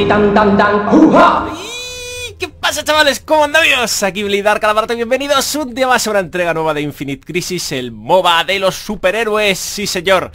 ti tan tan tan ¡Uja! ¿Y ¿Qué pasa chavales? ¿Cómo andamos? Aquí Blidar Calamarto, bienvenidos un día más a una entrega nueva de Infinite Crisis, el MOBA de los superhéroes, sí señor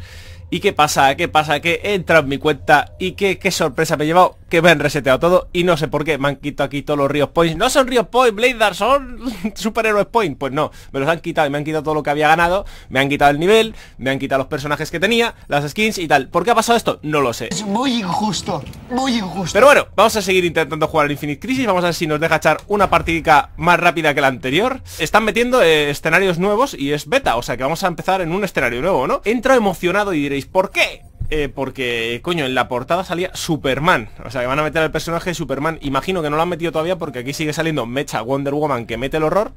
¿Y qué pasa? ¿Qué pasa? Que he entrado en mi cuenta y que qué sorpresa me he llevado Que me han reseteado todo y no sé por qué Me han quitado aquí todos los Rios Points No son Rios Points, Bladar, son superhéroes Points Pues no, me los han quitado y me han quitado todo lo que había ganado Me han quitado el nivel, me han quitado los personajes que tenía Las skins y tal ¿Por qué ha pasado esto? No lo sé Es muy injusto, muy injusto. pero bueno, vamos a seguir intentando jugar al Infinite Crisis Vamos a ver si nos deja echar una partidica más rápida que la anterior Están metiendo eh, escenarios nuevos y es beta O sea que vamos a empezar en un escenario nuevo, ¿no? Entro emocionado y diréis, ¿por qué? Eh, porque, coño, en la portada salía Superman. O sea, que van a meter al personaje de Superman. Imagino que no lo han metido todavía porque aquí sigue saliendo Mecha Wonder Woman que mete el horror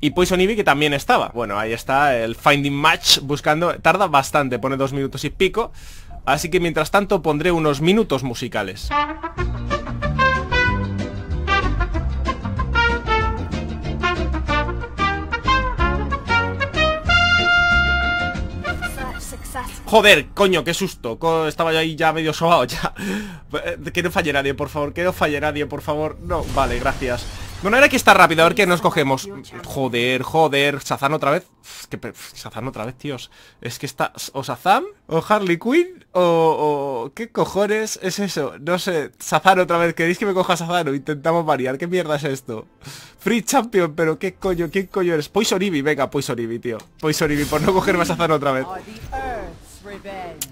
y Poison Ivy que también estaba. Bueno, ahí está el Finding Match buscando. Tarda bastante, pone dos minutos y pico. Así que mientras tanto pondré unos minutos musicales Joder, coño, qué susto. Estaba yo ahí ya medio sobado ya. Eh, Que no falle nadie, por favor Que no falle nadie, por favor. No, vale, gracias. Bueno, ahora que está rápido, a ver qué nos cogemos. Joder, joder Sazan otra vez. Uf, que otra vez, tíos. Es que está O Sazam O Harley Quinn O, ¿Qué cojones es eso? No sé Sazan otra vez. ¿Queréis que me coja Sazano? Intentamos variar ¿Qué mierda es esto? Free Champion Pero qué coño ¿Quién coño eres? Poison Ivy Venga, Poison Ivy, tío. Poison Ivy Por no cogerme a Sazano otra vez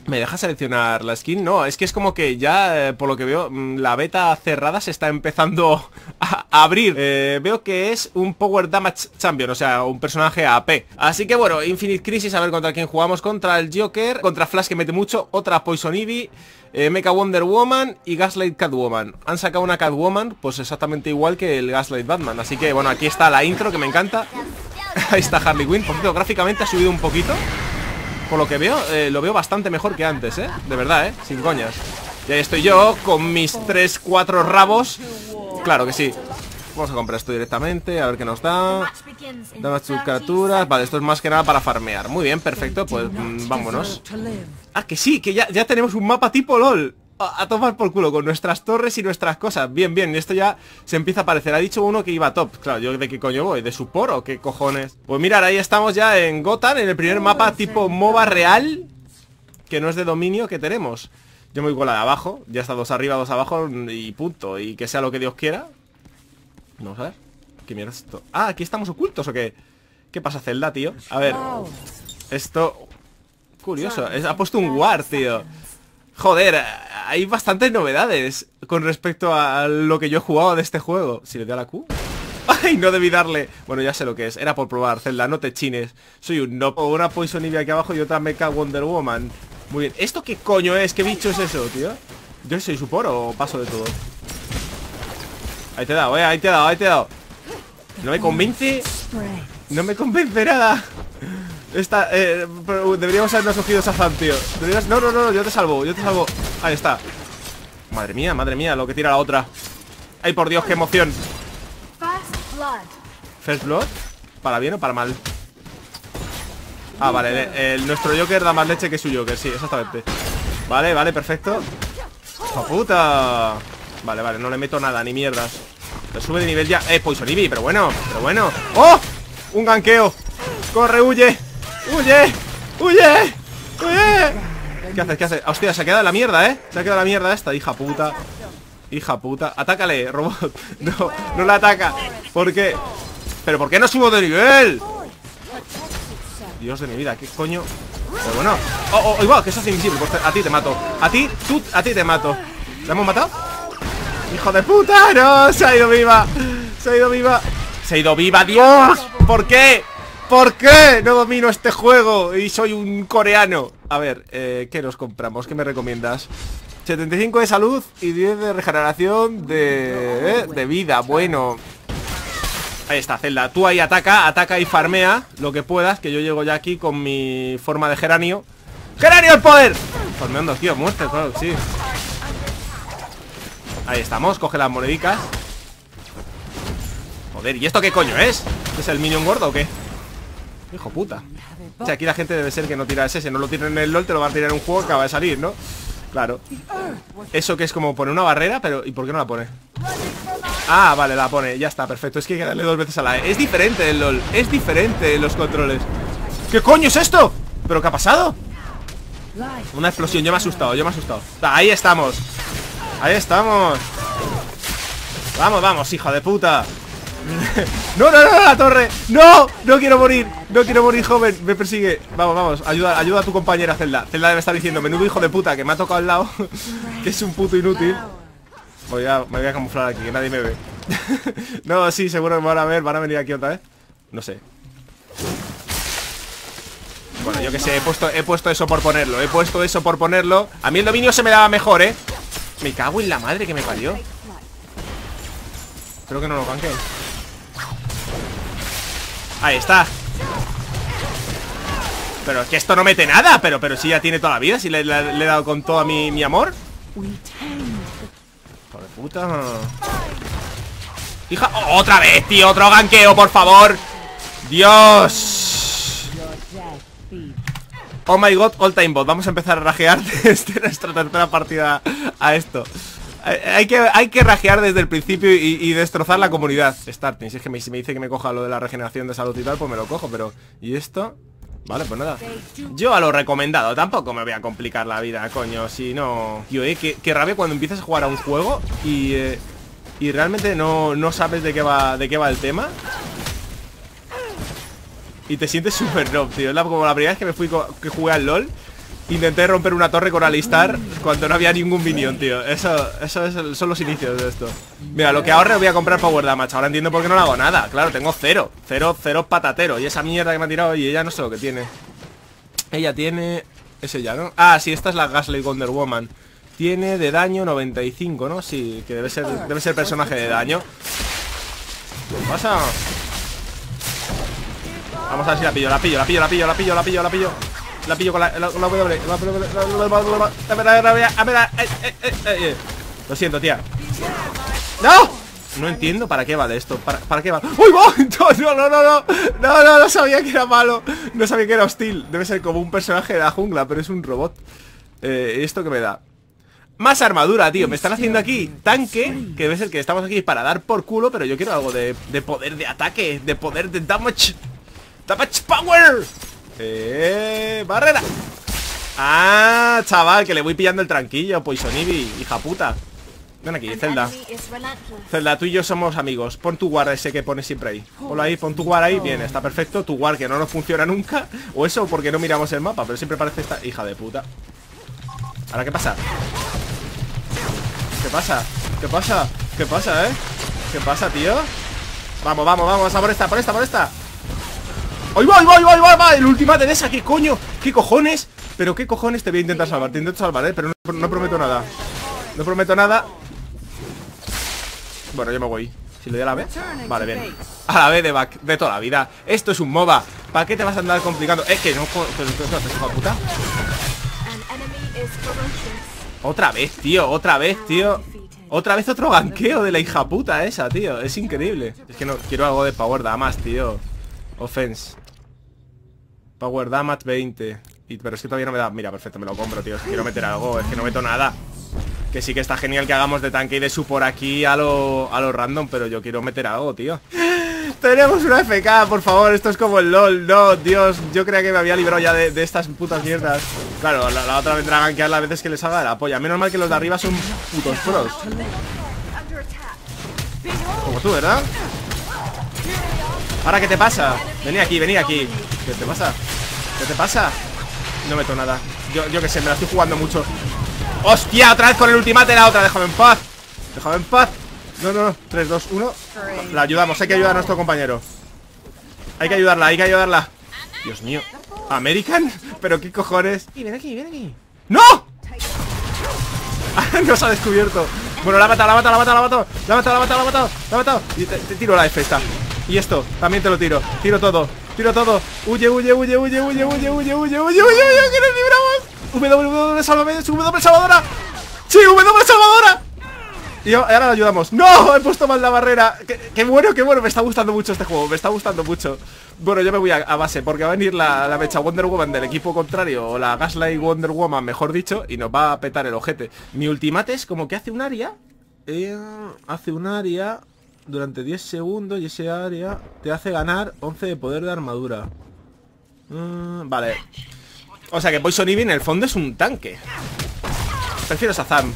¿Me deja seleccionar la skin? No, es que es como que ya, eh, por lo que veo, mm, la beta cerrada se está empezando a, abrir. Eh, veo que es un Power Damage Champion, o sea, un personaje AP. Así que bueno, Infinite Crisis, a ver contra quién jugamos. Contra el Joker, contra Flash que mete mucho, otra Poison Ivy, eh, Mecha Wonder Woman y Gaslight Catwoman. Han sacado una Catwoman, pues exactamente igual que el Gaslight Batman. Así que bueno, aquí está la intro que me encanta. Ahí está Harley Quinn. Por cierto, gráficamente ha subido un poquito. Por lo que veo, eh, lo veo bastante mejor que antes, ¿eh? De verdad, ¿eh? Sin coñas. Y ahí estoy yo con mis 3, 4 rabos. Claro que sí. Vamos a comprar esto directamente, a ver qué nos da. Dame sus 30 criaturas Vale, esto es más que nada para farmear. Muy bien, perfecto, pues mm, vámonos. Ah, que sí, que ya, ya tenemos un mapa tipo LOL a, a tomar por culo con nuestras torres y nuestras cosas Bien, bien, esto ya se empieza a parecer Ha dicho uno que iba top Claro, ¿yo de qué coño voy? ¿De support o qué cojones? Pues mirar, ahí estamos ya en Gotham En el primer mapa tipo MOBA real Que no es de dominio que tenemos Yo me voy con la de abajo Ya está dos arriba, dos abajo y punto Y que sea lo que Dios quiera Vamos a ver ¿Qué mierda es esto? Ah, ¿aquí estamos ocultos o qué? ¿Qué pasa, Zelda, tío? A ver Esto... Curioso, es- ha puesto un war, tío Joder, hay bastantes novedades Con respecto a lo que yo he jugado de este juego. Si le doy a la Q Ay, no debí darle. Bueno, ya sé lo que es. Era por probar, Zelda, no te chines. Soy un no. Una Poison Ivy aquí abajo y otra Mecha Wonder Woman. Muy bien. ¿Esto qué coño es? ¿Qué bicho es eso, tío? ¿Yo soy supor o paso de todo? Ahí te he dado, eh, ahí te he dado, ahí te he dado. No me convence. No me convence nada Esta, eh, deberíamos habernos cogido Sazam, tío Deberías- No, no, no, yo te salvo, yo te salvo Ahí está Madre mía, madre mía, lo que tira la otra Ay, por Dios, qué emoción First blood. First Blood ¿Para bien o para mal? Ah, vale, el, nuestro Joker da más leche que su Joker, sí, exactamente Vale, vale, perfecto ¡Hijo puta! Vale, vale, no le meto nada, ni mierdas Le sube de nivel ya Eh, Poison Ivy, pero bueno, pero bueno ¡Oh! Un ganqueo ¡Corre, huye! ¡Huye! ¡Huye! ¡Huye! ¿Qué haces? ¿Qué haces? Hostia, se ha quedado la mierda, ¿eh? Se ha quedado la mierda esta, hija puta Hija puta Atácale, robot No, no la ataca ¿Por qué? ¿Pero por qué no subo de nivel? Dios de mi vida, ¿qué coño? Pero bueno Oh, oh, igual, que eso es invisible a ti te mato A ti, tú, a ti te mato ¿La hemos matado? ¡Hijo de puta! ¡No! ¡Se ha ido viva! ¡Se ha ido viva! ¡Se ha ido viva! ¡Dios! ¿Por qué? ¿Por qué? No domino este juego y soy un coreano A ver, eh, ¿qué nos compramos? ¿Qué me recomiendas? 75 de salud y 10 de regeneración de, eh, de vida Bueno Ahí está, Zelda. Tú ahí ataca, ataca y farmea lo que puedas, que yo llego ya aquí con mi forma de geranio. ¡Geranio el poder! Farmeando, tío, muerte, claro, sí. Ahí estamos, coge las monedicas. Joder, ¿y esto qué coño es? ¿Es el minion gordo o qué? Hijo puta. O sea, aquí la gente debe ser que no tira ese. Si no lo tiran en el LOL, te lo van a tirar en un juego que acaba de salir, ¿no? Claro. Eso que es como poner una barrera, pero ¿y por qué no la pone? Ah, vale, la pone, ya está, perfecto Es que hay que darle dos veces a la E Es diferente el LOL, es diferente los controles ¿Qué coño es esto? ¿Pero qué ha pasado? Una explosión, yo me he asustado, yo me he asustado Ahí estamos Ahí estamos Vamos, vamos, hija de puta no, no, no, la torre. No, no quiero morir. No quiero morir, joven, me persigue. Vamos, vamos, ayuda, ayuda a tu compañera Zelda. Zelda debe estar diciendo, menudo hijo de puta Que me ha tocado al lado Que es un puto inútil voy a, Me voy a camuflar aquí, que nadie me ve. No, sí, seguro que me van a ver Van a venir aquí otra vez. No sé. Bueno, yo que sé, he puesto, he puesto eso por ponerlo He puesto eso por ponerlo. A mí el dominio se me daba mejor, ¿eh? Me cago en la madre que me parió. Espero que no lo ganquen Ahí está. Pero es que esto no mete nada Pero, pero si ya tiene toda la vida Si le, he dado con todo mi, mi amor. De puta. Hija, ¡Oh, otra vez, tío Otro ganqueo, por favor. Dios. Oh my god, all time bot. Vamos a empezar a rajear desde nuestra tercera partida a esto hay, que, hay que rajear desde el principio y, destrozar la comunidad Starting, si es que me, si me dice que me coja lo de la regeneración de salud y tal Pues me lo cojo, pero... ¿Y esto? Vale, pues nada Yo a lo recomendado, tampoco me voy a complicar la vida, coño Si no... Tío, eh, que, rabia cuando empiezas a jugar a un juego Y... eh, y realmente no, no sabes de qué va de qué va el tema y te sientes súper noob, tío. Es como la primera vez que me fui que jugué al LOL. Intenté romper una torre con Alistar cuando no había ningún minion, tío. Eso, eso es son los inicios de esto. Mira, lo que ahorre voy a comprar Power Damage. Ahora entiendo por qué no le hago nada. Claro, tengo cero. Cero, cero patatero. Y esa mierda que me ha tirado y ella no sé lo que tiene. Ella tiene... Ese ya, ¿no? Ah, sí, esta es la Gaslight Wonder Woman. Tiene de daño 95, ¿no? Sí, que debe ser, debe ser personaje de daño. ¿Qué pasa? Vamos a ver si la pillo, la pillo, la pillo, la pillo, la pillo, la pillo, la pillo. La pillo con la, la, la W, eh, eh, eh, eh, eh. Lo siento, tía. ¡No! No entiendo para qué vale esto. ¿Para, para qué vale? ¡Uy, va! No, no, no, no, no. No, no, sabía que era malo. No sabía que era hostil. Debe ser como un personaje de la jungla, pero es un robot. Eh, ¿y ¿Esto qué me da? Más armadura, tío. Me están haciendo aquí tanque, que debe ser que estamos aquí para dar por culo, pero yo quiero algo de, de poder de ataque, de poder de damage. Damage power. Eh, barrera. Ah, chaval, que le voy pillando el tranquillo, Poison Ivy, hija puta. Ven aquí, Zelda. Zelda, tú y yo somos amigos. Pon tu guard ese que pones siempre ahí. Ponlo ahí, pon tu guard ahí. Bien, está perfecto. Tu guard que no nos funciona nunca. O eso porque no miramos el mapa, pero siempre parece esta hija de puta. ¿Ahora qué pasa? ¿Qué pasa? ¿Qué pasa? ¿Qué pasa, eh? ¿Qué pasa, tío? Vamos, vamos, vamos, a por esta, por esta, por esta ¡Ahí va, ahí va, ahí va, va! El ultimate de esa, ¿qué coño? ¿Qué cojones? Pero qué cojones te voy a intentar salvar Te intento salvar, eh, pero no, prometo nada. No prometo nada. Bueno, yo me voy. Si le doy a la B. Vale, bien. A la B de back, de toda la vida. Esto es un MOBA. ¿Para qué te vas a andar complicando? Es que no, puta. Otra vez, tío, otra vez, tío. Otra vez otro ganqueo de la hija puta esa, tío. Es increíble. Es que no, quiero algo de power damage, tío. Offense Power damage 20 y, Pero es que todavía no me da... Mira, perfecto, me lo compro, tío. Es que quiero meter algo, es que no meto nada. Que sí que está genial que hagamos de tanque y de support aquí a lo, a lo random Pero yo quiero meter algo, tío. Tenemos una FK, por favor, esto es como el LOL. No, Dios, yo creía que me había librado ya de, de estas putas mierdas. Claro, la, la otra vendrá a gankear las veces que les haga de la polla. Menos mal que los de arriba son putos pros. Como tú, ¿verdad? ¿Ahora qué te pasa? Vení aquí, vení aquí ¿Qué te pasa? ¿Qué te pasa? No meto nada. Yo, yo que sé, me la estoy jugando mucho. ¡Hostia! Otra vez con el ultimate la otra. Déjame en paz. Déjame en paz. No, no, no. 3, 2, 1 La ayudamos, hay que ayudar a nuestro compañero. Hay que ayudarla, hay que ayudarla. Dios mío. ¿American? ¿Pero qué cojones? Y ven aquí, ven aquí. ¡No! Nos ha descubierto. Bueno, la ha matado, la ha matado, la ha matado, la ha matado La ha matado, la ha matado, la ha matado La ha matado. Y te, te tiro la F esta Y esto, también te lo tiro Tiro todo, tiro todo Huye, huye, huye, huye, huye, huye, huye, huye, huye, huye, huye Que nos libramos W, W, sálvame W, salvadora Sí, W, salvadora Y ahora le ayudamos. ¡No! He puesto mal la barrera. Qué, qué bueno, qué bueno. Me está gustando mucho este juego. Me está gustando mucho. Bueno, yo me voy a, a base porque va a venir la, la mecha Wonder Woman del equipo contrario. O la Gaslight Wonder Woman, mejor dicho. Y nos va a petar el ojete. Mi ultimate es como que hace un área. eh, hace un área durante 10 segundos. Y ese área te hace ganar 11 de poder de armadura. Mm, vale. O sea que Poison Ivy en el fondo es un tanque. Prefiero Sazam.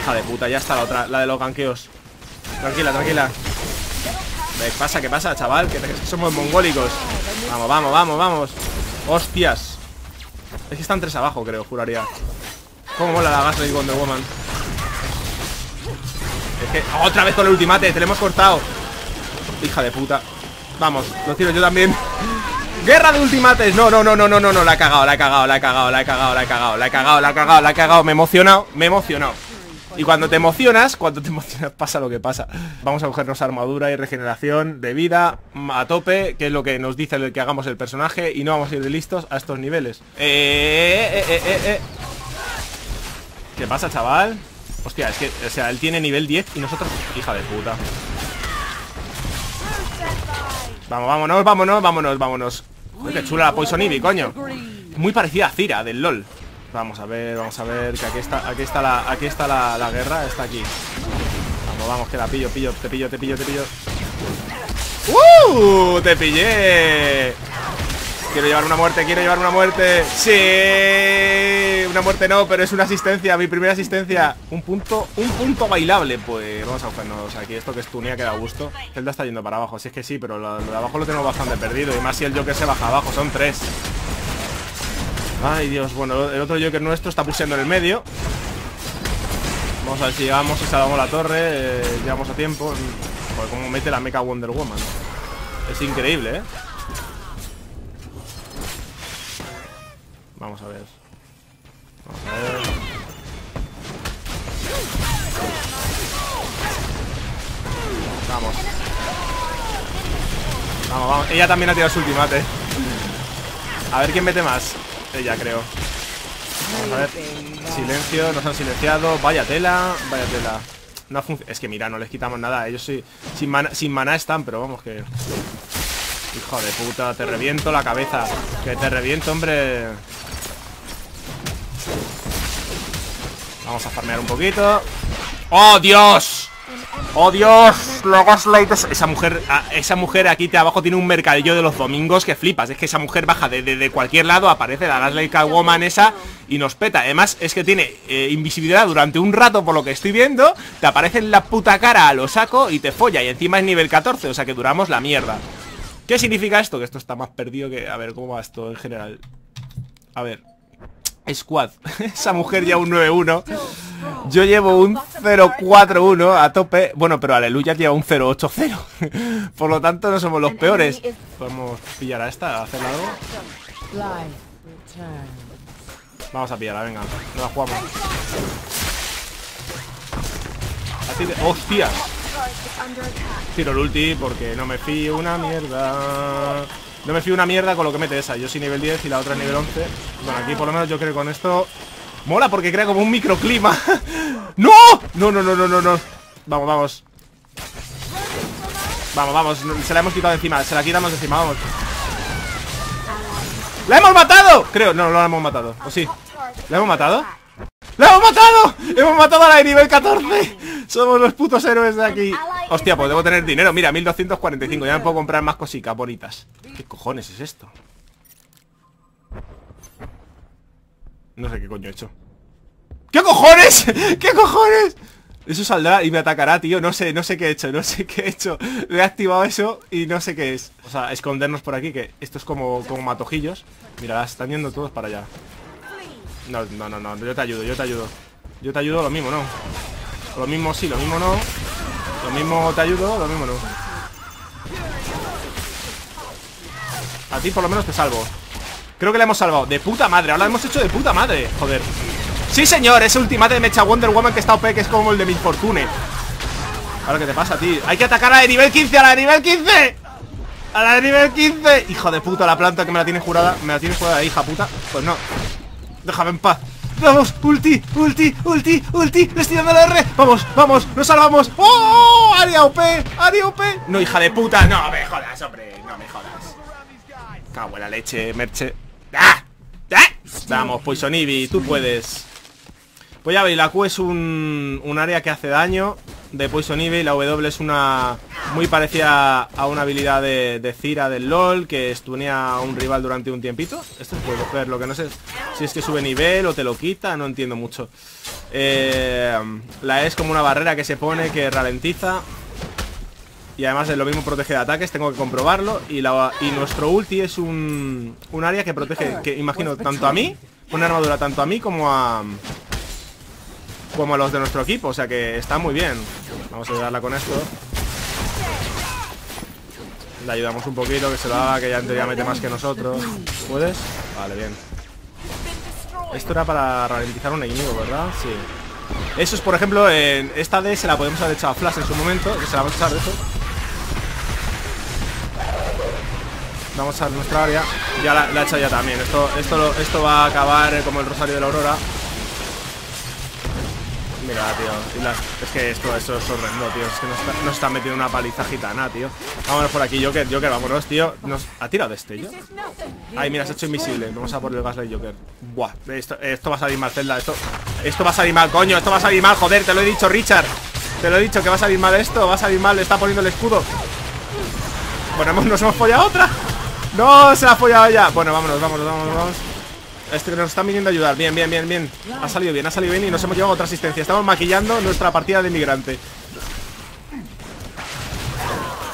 Hija de puta, ya está la otra, la de los ganqueos. Tranquila, tranquila. ¿Qué pasa? ¿Qué pasa, chaval? Que, somos mongólicos. Vamos, vamos, vamos, vamos. Hostias. Es que están tres abajo, creo, juraría. ¿Cómo mola la Gaslight Wonder Woman? ¡Otra vez con el ultimate! ¡Te lo hemos cortado! Hija de puta Vamos, lo tiro yo también ¡Guerra de ultimates! No, no, no, no, no, no, no La he cagado, la he cagado, la he cagado, la he cagado La he cagado, la he cagado, la he cagado, la he cagado Me he emocionado, me he emocionado y cuando te emocionas, cuando te emocionas pasa lo que pasa. Vamos a cogernos armadura y regeneración de vida mm, a tope, que es lo que nos dice el que hagamos el personaje, y no vamos a ir de listos a estos niveles. Eh, eh, eh, eh, eh, eh. ¿Qué pasa, chaval? Hostia, es que, o sea, él tiene nivel 10 y nosotros... Hija de puta. Vamos, vámonos, vámonos, vámonos, vámonos. Qué chula la Poison Ivy, coño. Muy parecida a Cira, del LOL. Vamos a ver, vamos a ver, que aquí está, aquí está la, aquí está la, la guerra, está aquí. Vamos, vamos, que la pillo, pillo, te pillo, te pillo, te pillo. ¡Uh! ¡Te pillé! Quiero llevar una muerte, quiero llevar una muerte. ¡Sí! Una muerte no, pero es una asistencia, mi primera asistencia. Un punto, un punto bailable. Pues vamos a cogernos aquí esto que es tunea que da gusto. Zelda está yendo para abajo, si es que sí, pero lo, de abajo lo tenemos bastante perdido. Y más si el Joker se baja abajo, son tres. Ay, Dios, bueno, el otro Joker nuestro está pusiendo en el medio. Vamos a ver si llegamos, si salvamos la torre. eh, llegamos a tiempo. Joder, cómo mete la mecha Wonder Woman. Es increíble, ¿eh? Vamos a ver. Vamos. Vamos. Vamos. Ella también ha tirado su ultimate. A ver quién mete más. Ella, creo. Vamos a ver. Silencio, nos han silenciado. Vaya tela, vaya tela. No. Es que mira, no les quitamos nada. Ellos. Sin mana, sin maná están, pero vamos que. Hijo de puta, te reviento la cabeza. Que te reviento, hombre. Vamos a farmear un poquito. ¡Oh, Dios! ¡Oh, Dios! Es- Esa mujer, esa mujer aquí te abajo tiene un mercadillo de los domingos que flipas. Es que esa mujer baja de, de- de cualquier lado, aparece la Gaslight Woman esa y nos peta. Además, es que tiene eh, invisibilidad durante un rato, por lo que estoy viendo. Te aparece en la puta cara a lo saco y te folla. Y encima es nivel 14, o sea que duramos la mierda. ¿Qué significa esto? Que esto está más perdido que... A ver, ¿cómo va esto en general? A ver. Squad. Esa mujer ya un 9-1. Yo llevo un 0-4-1 a tope. Bueno, pero Aleluya lleva un 0-8-0. Por lo tanto, no somos los peores. Podemos pillar a esta, hacerla algo. Vamos a pillarla, venga. No la jugamos. Así de... ¡Hostias! Tiro el ulti porque no me fío una mierda. No me fío una mierda con lo que mete esa. Yo soy nivel 10 y la otra es nivel 11. Bueno, aquí por lo menos yo creo que con esto... Mola porque crea como un microclima. ¡No! No, no, no, no, no, no. Vamos, vamos. Vamos, vamos. Se la hemos quitado encima. Se la quitamos encima, vamos. ¡La hemos matado! Creo, no, no la hemos matado. ¿O sí? ¿La hemos matado? ¡La hemos matado! ¡Hemos matado a la de nivel 14! Somos los putos héroes de aquí. Hostia, pues debo tener dinero. Mira, 1245. Ya me puedo comprar más cositas bonitas. ¿Qué cojones es esto? No sé qué coño he hecho. ¿Qué cojones? ¿Qué cojones? Eso saldrá y me atacará, tío. No sé, no sé qué he hecho, no sé qué he hecho. Le he activado eso y no sé qué es. O sea, escondernos por aquí, que esto es como, como matojillos. Mira, están yendo todos para allá. No, no, no, no, yo te ayudo, yo te ayudo. Yo te ayudo, lo mismo, ¿no? Lo mismo sí, lo mismo no. Lo mismo te ayudo, lo mismo no. A ti por lo menos te salvo. Creo que le hemos salvado. De puta madre, ahora lo hemos hecho de puta madre. Joder. Sí, señor, ese ultimate de Mecha Wonder Woman que está OP, que es como el de Miss Fortune. Ahora, ¿qué te pasa ti? Hay que atacar a la de nivel 15, a la de nivel 15. A la de nivel 15. Hijo de puta, la planta que me la tiene jurada. Me la tiene jurada, hija puta. Pues no. Déjame en paz. Vamos, ulti, ulti, ulti, ulti Le estoy dando la R. Vamos, vamos, nos salvamos. ¡Oh! Aria OP, Aria OP No, hija de puta, no me jodas, hombre No me jodas. Cago en la leche, Merche. ¡Ah! ¡Ah! Vamos, Poison Ivy, tú puedes. Pues ya veis, la Q es un, un área que hace daño de Poison Ivy. La W es una muy parecida a una habilidad de, de Cira del LOL Que estunea a un rival durante un tiempito. Esto puede coger, lo que no sé si es que sube nivel o te lo quita, no entiendo mucho. Eh, La E es como una barrera que se pone que ralentiza y además es lo mismo protege de ataques, tengo que comprobarlo Y, la, y nuestro ulti es un, un área que protege, que imagino, tanto a mí Una armadura tanto a mí como a como a los de nuestro equipo, o sea que está muy bien. Vamos a ayudarla con esto. Le ayudamos un poquito, que se lo haga, que ya en teoría mete más que nosotros. ¿Puedes? Vale, bien. Esto era para ralentizar un enemigo, ¿verdad? Sí. Eso es, por ejemplo, en esta D se la podemos haber echado a Flash en su momento, que se la vamos a echar de eso. Vamos a nuestra área. Ya la, la he echado ya también. Esto, esto, esto va a acabar como el Rosario de la Aurora. Mira, tío. es que esto, esto es horrendo, tío. Es que nos, está- metiendo una paliza gitana, tío. Vámonos por aquí, Joker. Joker, vámonos, tío. Nos ha tirado destello. Ay, mira, se ha hecho invisible. Vamos a por el Gaslight Joker. Buah, esto, esto va a salir mal, Zelda. Esto, esto va a salir mal, coño. Esto va a salir mal, joder. Te lo he dicho, Richard. Te lo he dicho que va a salir mal esto. Va a salir mal. Le está poniendo el escudo. Bueno, nos hemos follado otra. No, se ha follado ya. Bueno, vámonos, vámonos, vámonos, vámonos. Este nos están viniendo a ayudar. Bien, bien, bien, bien. Ha salido bien, ha salido bien y nos hemos llevado otra asistencia. Estamos maquillando nuestra partida de inmigrante.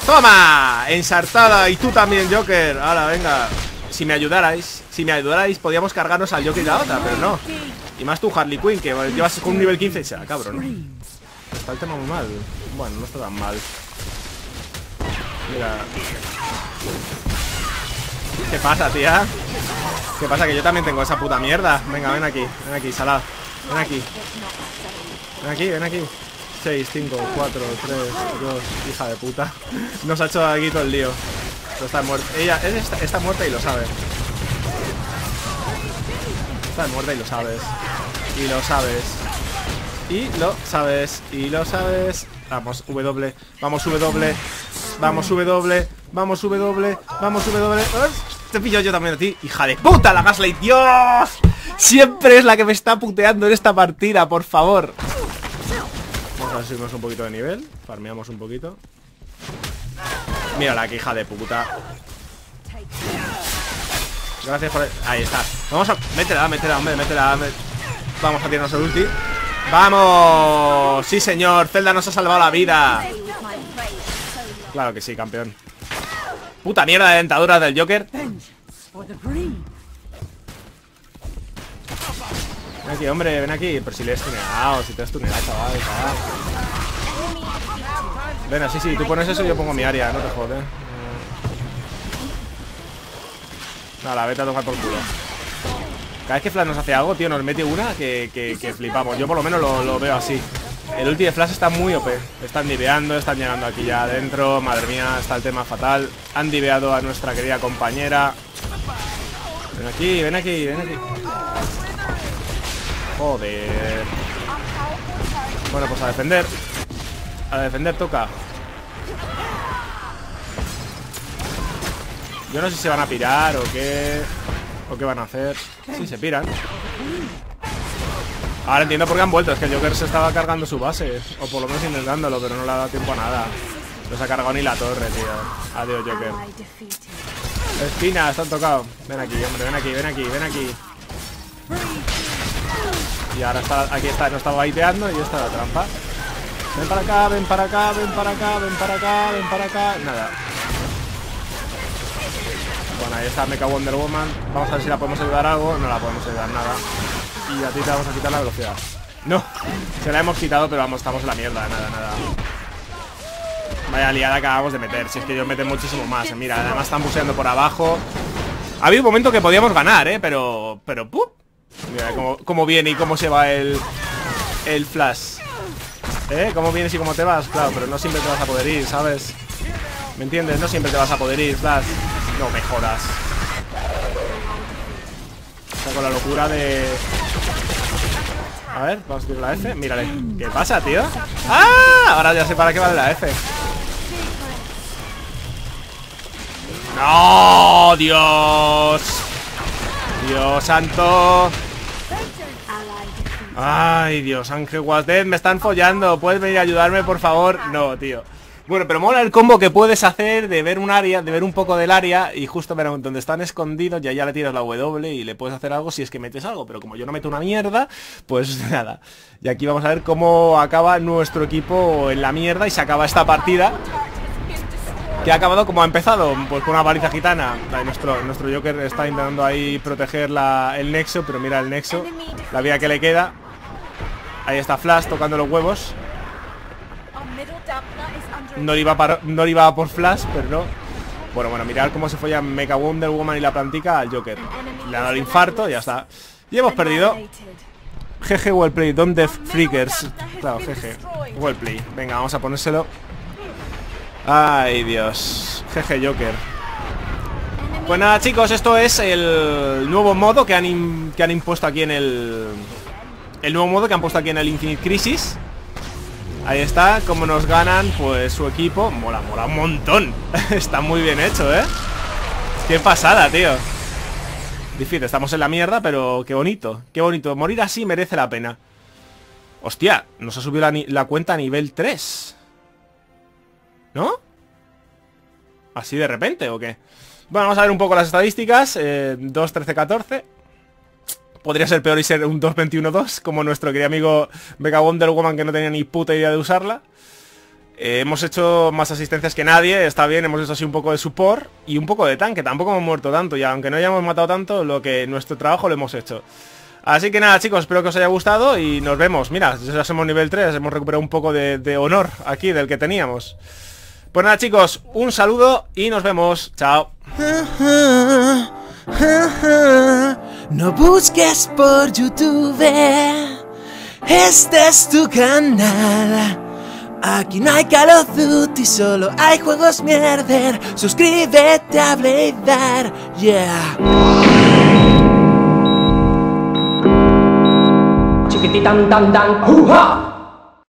¡Toma! Ensartada. Y tú también, Joker. Ahora, venga. Si me ayudarais, si me ayudarais, podíamos cargarnos al Joker y la otra, pero no. Y más tú, Harley Quinn, que llevas con un nivel 15 y sea, cabrón. Está el tema muy mal. Bueno, no está tan mal. Mira. ¿Qué pasa, tía? ¿Qué pasa? Que yo también tengo esa puta mierda. Venga, ven aquí, ven aquí, salad. Ven aquí. Ven aquí, ven aquí. 6, 5, 4, 3, 2, hija de puta. Nos ha hecho aquí todo el lío. Está muerta. Ella está, muerta y lo sabe. Está muerta y lo sabes. Y lo sabes. Y lo sabes. Y lo sabes. Vamos, W. Vamos, W. Vamos, W. Vamos, W. Vamos, W. ¡Ups! Te pillo yo también a ti. Hija de puta, la Gaslight. ¡Dios! Siempre es la que me está puteando en esta partida, por favor. Vamos a subirnos un poquito de nivel. Farmeamos un poquito. Mírala, que hija de puta. Gracias por... Ahí está. Vamos a... Métela, métela, hombre, métela. mé- Vamos a tirarnos el ulti. ¡Vamos! Sí, señor. Zelda nos ha salvado la vida. Claro que sí, campeón. Puta mierda de dentadura del Joker. Ven aquí, hombre, ven aquí. Pero si le has tuneado, si te has tuneado, chaval, chaval. Ven, así sí, tú pones eso y yo pongo mi área, no te jodes. Nada, vete a tocar por culo. Cada vez que Flash nos hace algo, tío, nos mete una que, que- que flipamos. Yo por lo menos lo, lo veo así. El ulti de Flash está muy OP. Están diveando, están llegando aquí ya adentro. Madre mía, está el tema fatal. Han diveado a nuestra querida compañera. Ven aquí, ven aquí, ven aquí. Joder. Bueno, pues a defender. A defender toca. Yo no sé si van a pirar o qué. O qué van a hacer. Sí, se piran. Ahora entiendo por qué han vuelto. Es que el Joker se estaba cargando su base. O por lo menos intentándolo, pero no le ha dado tiempo a nada. No se ha cargado ni la torre, tío. Adiós, Joker. Espina, están tocado. Ven aquí, hombre, ven aquí, ven aquí, ven aquí. Y ahora está, aquí está, no estaba baiteando y esta la trampa. Ven para acá, ven para acá, ven para acá, ven para acá, ven para acá. Nada. Bueno, ahí está Mecha Wonder Woman. Vamos a ver si la podemos ayudar algo. No la podemos ayudar nada. Y a ti te vamos a quitar la velocidad. No, se la hemos quitado, pero vamos, estamos en la mierda, nada, nada. Vaya liada acabamos de meter. Si es que ellos meten muchísimo más. eh. Mira, además están buceando por abajo. Ha habido un momento que podíamos ganar, ¿eh? Pero, pero, ¡pum! Mira cómo, viene y cómo se va el, el flash. ¿Eh? ¿Cómo vienes y cómo te vas? Claro, pero no siempre te vas a poder ir, ¿sabes? ¿Me entiendes? No siempre te vas a poder ir, Flash. No me jodas. Está con la locura de... A ver, vamos a tirar la F. Mírale. ¿Qué pasa, tío? ¡Ah! Ahora ya sé para qué vale la F. ¡No! ¡Dios! ¡Dios santo! Ay, Dios, Ángel Dead, me están follando. ¿Puedes venir a ayudarme, por favor? No, tío. Bueno, pero mola el combo que puedes hacer de ver un área, de ver un poco del área y justo ver donde están escondidos, ya ya le tiras la W y le puedes hacer algo si es que metes algo. Pero como yo no meto una mierda, pues nada. Y aquí vamos a ver cómo acaba nuestro equipo en la mierda y se acaba esta partida. Que ha acabado como ha empezado, pues con una baliza gitana. Nuestro, nuestro Joker está intentando ahí proteger el nexo, pero mira el nexo, la vida que le queda. Ahí está Flash tocando los huevos. No iba, no iba por Flash, pero no. Bueno, bueno, mirad cómo se follan Mecha Wonder Woman y la plantica al Joker. Le ha dado el infarto, ya está. Y hemos perdido. GG Wellplay, Don't Death Freakers. Claro, GG. Wellplay. Venga, vamos a ponérselo. Ay, Dios. GG Joker. Pues nada, chicos, esto es el nuevo modo que han, que han impuesto aquí en el... El nuevo modo que han puesto aquí en el Infinite Crisis. Ahí está, como nos ganan, pues su equipo. Mola, mola un montón. está muy bien hecho, ¿eh? Qué pasada, tío. Difícil, estamos en la mierda, pero qué bonito. Qué bonito. Morir así merece la pena. Hostia, nos ha subido la, cuenta a nivel 3. ¿No? ¿Así de repente o qué? Bueno, vamos a ver un poco las estadísticas. Eh, 2, 13, 14. Podría ser peor y ser un 2, 21, 2, como nuestro querido amigo Mega Wonder Woman que no tenía ni puta idea de usarla. Eh, hemos hecho más asistencias que nadie, está bien, hemos hecho así un poco de support y un poco de tanque, tampoco hemos muerto tanto, y aunque no hayamos matado tanto, lo que nuestro trabajo lo hemos hecho. Así que nada chicos, espero que os haya gustado y nos vemos. Mira, ya somos nivel 3, hemos recuperado un poco de honor aquí del que teníamos. Pues nada chicos, un saludo y nos vemos. Chao. No busques por YouTube, este es tu canal. Aquí no hay Call of Duty, solo hay juegos mierder. Suscríbete a Bladear, yeah.